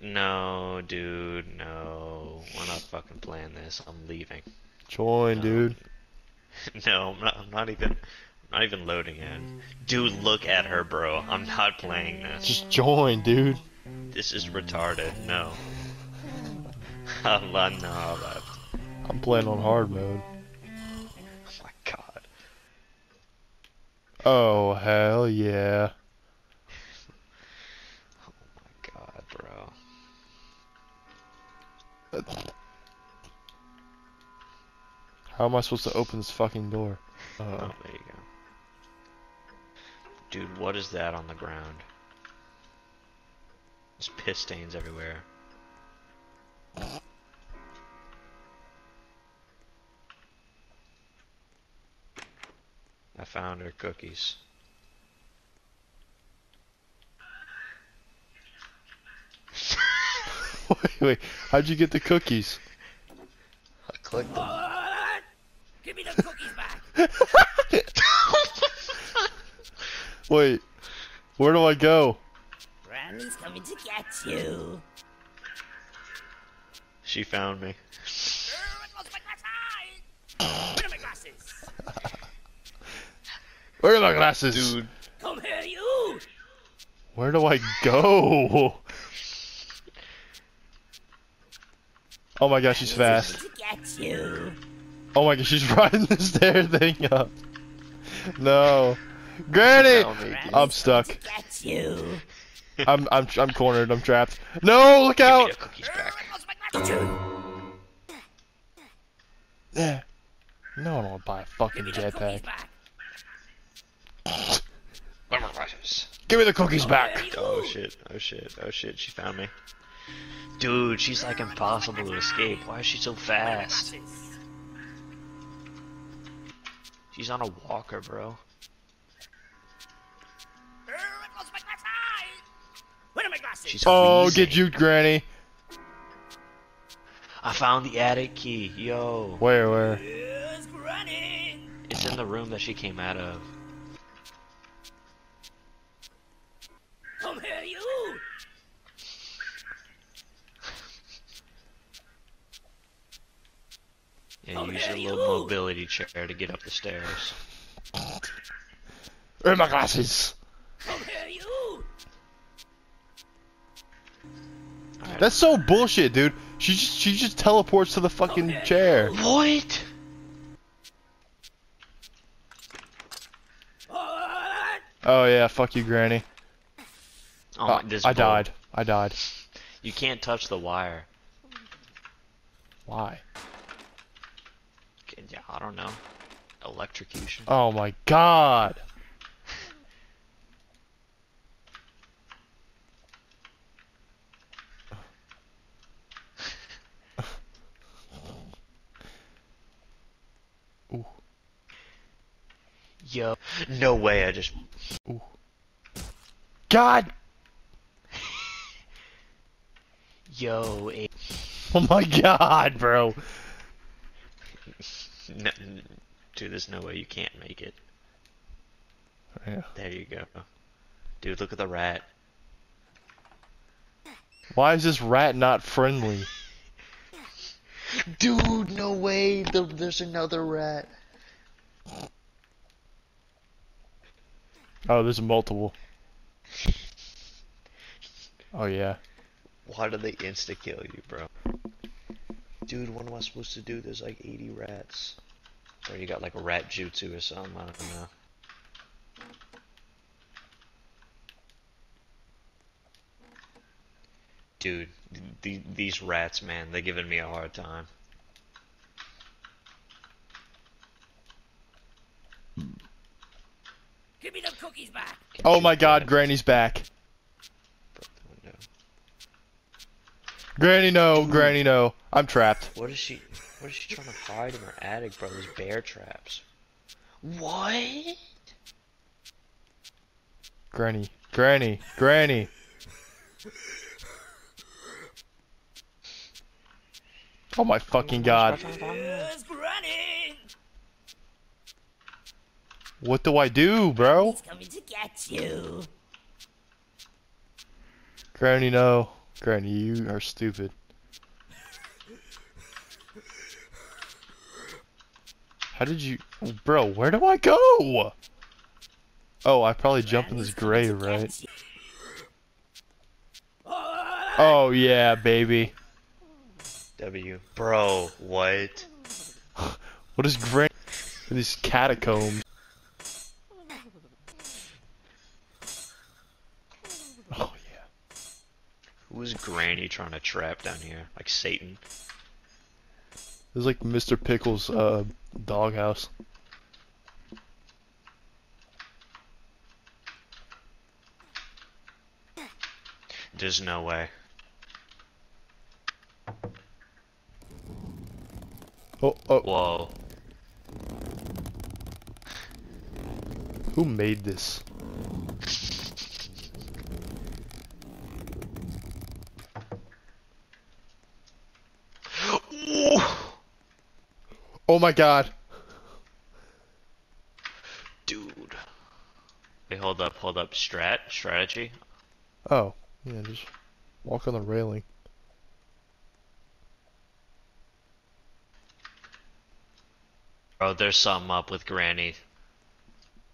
No, dude, no. We're not fucking playing this. I'm leaving. Join, No. dude. No, I'm not, I'm not even. I'm not even loading in. Dude, look at her, bro. I'm not playing this. Just join, dude. This is retarded. No. Allah, no, I left. I'm playing on hard mode. Oh my god. Oh, hell yeah. Oh my god, bro. How am I supposed to open this fucking door? Oh, Uh, there you go. Dude, what is that on the ground? There's piss stains everywhere. I found her cookies. Wait, wait. How'd you get the cookies? I clicked them. Give me the cookies back. Wait. Where do I go? Granny's coming to get you. She found me. I lost my glasses. Where are my glasses? Where are my glasses? Dude, Come here, you. Where do I go? Oh my gosh, she's fast. Get you. Oh my gosh, she's riding the stair thing up. No. Granny! found me, dude. I'm stuck. coming Get you. I'm I'm I'm cornered. I'm trapped. No, look out! the cookies back. I lost my glasses. Yeah. No, I don't want to buy a fucking Give me jetpack. back. Where are my glasses? Give me the cookies back. Oh shit, oh shit, oh shit, she found me. Dude, she's like impossible to escape. Why is she so fast? She's on a walker, bro. Oh, I lost my glasses. Where are my glasses? She's Oh, get you, Granny. I found the attic key. Yo. Where, where? It's in the room that she came out of. Come here, you. Yeah, Oh, use yeah, your little you. mobility chair to get up the stairs. Where are my glasses? Come here, you. Alright. That's so bullshit, dude. She just she just teleports to the fucking Okay. chair. What? What? Oh yeah, fuck you, Granny. Oh, Uh, this I died. I died. You can't touch the wire. Why? I don't know. Electrocution. Oh my god. Ooh. Yo. No way, I just. Ooh. God. Yo, a- Oh my god, bro. No, dude, there's no way you can't make it. Yeah. There you go. Dude, look at the rat. Why is this rat not friendly? Dude, no way. The, there's another rat. Oh, there's multiple. Oh yeah. Why do they insta kill you, bro? Dude, what am I supposed to do? There's like 80 rats. Or you got like a rat jutsu or something, I don't know. Dude, th these rats, man, they're giving me a hard time. Give me the cookies back. Oh my god, Granny's back. Broke the window. Granny no, Granny no. I'm trapped. What is she? What is she trying to hide in her attic, bro? There's bear traps. What? Granny, Granny, Granny. Oh my fucking god. Here's Granny. What do I do, bro? He's coming to get you. Granny no. Granny, you are stupid. How did you... Bro, where do I go? Oh, I probably jumped in this grave, right? Oh, yeah, baby. W. Bro, what? What is Granny in these catacombs? Oh, yeah. Who is Granny trying to trap down here? Like Satan? Is like Mr. Pickle's, uh, doghouse. There's no way. Oh, oh, Whoa. who made this? Oh my god. Dude. Wait, hold up, hold up. Strat? Strategy? Oh, yeah, just walk on the railing. Bro, there's something up with Granny.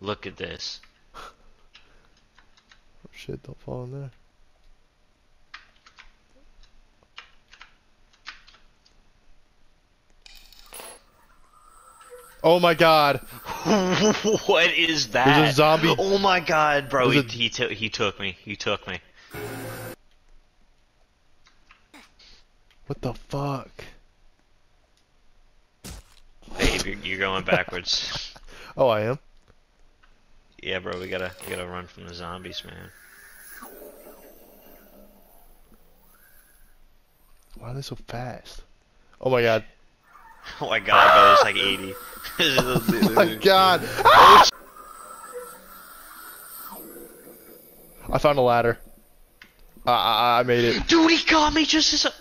Look at this. Oh, shit, don't fall in there. Oh my god. what is that? There's a zombie- Oh my god, bro. He, a- he, took he took me. He took me. What the fuck? Babe, you're, you're going backwards. Oh, I am? yeah, bro. We gotta we gotta run from the zombies, man. Why are they so fast? Oh my god. Oh my god, bro. It's like 80. Oh my god. I found a ladder. I, I, I made it. Dude, he got me just as a.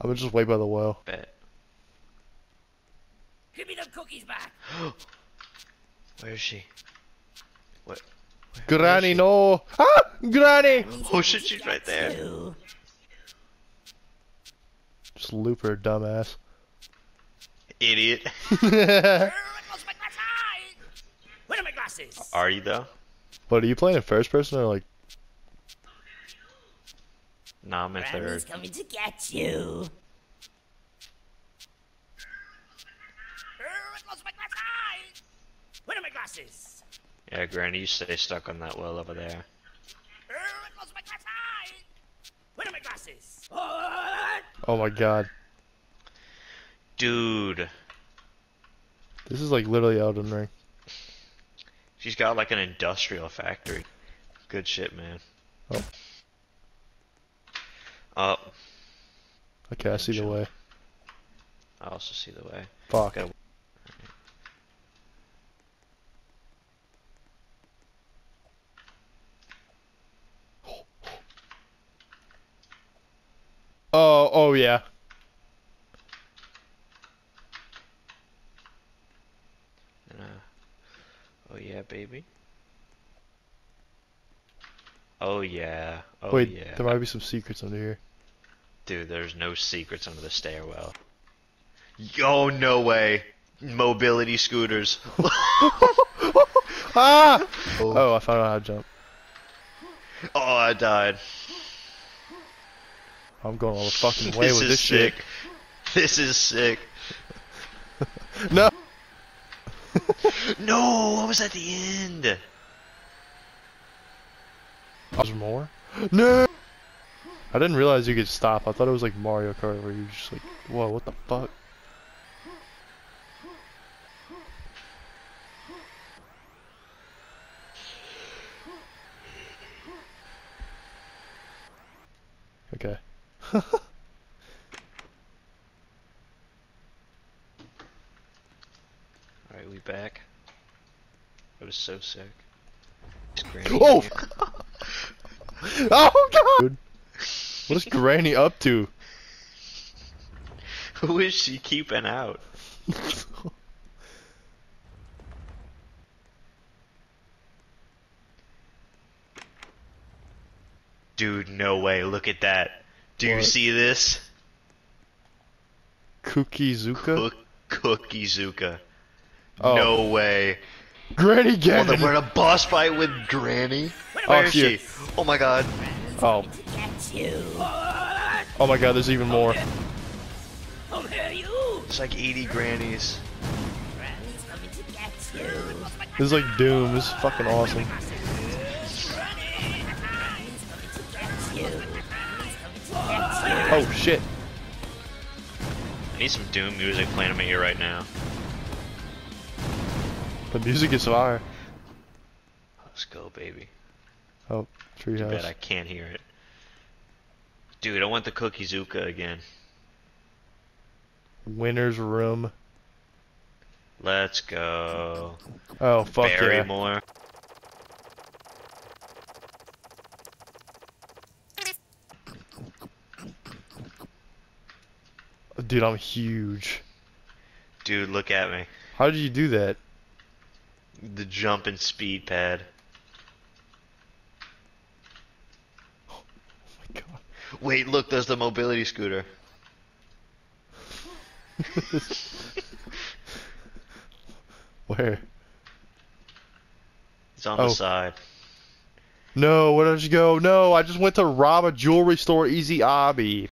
I'm gonna just wait by the well. Bet. Give me the cookies back. Where is she? What? Granny, no! Ah! Granny! Oh shit, she's right there. You. Just loop her, dumbass. Idiot. Oh, I lost my glass eye. Where are my glasses? Are you though? what, are you playing in first person or like... No, I'm in third. Granny's coming to get you. Oh, I lost my glass eye. Where are my glasses? Yeah, Granny, you stay stuck on that well over there. Oh, I lost my glass eye. Where are my glasses? Oh, Oh, my god. Dude, This is like literally Elden Ring. she's got like an industrial factory. Good shit, man. Oh. Oh, Okay, I see the way. I also see the way. Fuck. Okay. Oh, oh yeah. And, uh, oh yeah, baby. Oh yeah. Oh Wait, yeah. there might be some secrets under here. Dude, there's no secrets under the stairwell. Yo, no way. Mobility scooters. Ah! Oh, I found out how to jump. oh, I died. I'm going all the fucking way this with is this sick. This is sick. No! No, I was at the end. There's more? No! I didn't realize you could stop. I thought it was like Mario Kart where you just like, whoa, what the fuck? Okay. Alright, we back. It was so sick. Oh! in? Oh god! Dude, What is Granny up to? Who is she keeping out? Dude, no way. Look at that. Do you What? see this? Cookie Zuka? Cook. Oh. No way. Granny Oh, Gannon! then we're in a boss fight with Granny. Oh, Where minute. is she? Oh my god. Oh, oh my god, there's even more. Oh. It's like 80 grannies. Granny's coming to get you. This is like Doom. This is fucking awesome. Oh shit. I need some Doom music playing in my ear right now. The music is fire. Let's go, baby. Oh, Too bad treehouse. I can't hear it. Dude, I want the Cookie Zuka again. Winner's room. Let's go. Oh fuck yeah. Dude, I'm huge. Dude, look at me. How did you do that? The jump and speed pad. Oh my god. Wait, look, there's the mobility scooter. Where? It's on Oh. the side. No, where did you go? No, I just went to rob a jewelry store, Easy Obby.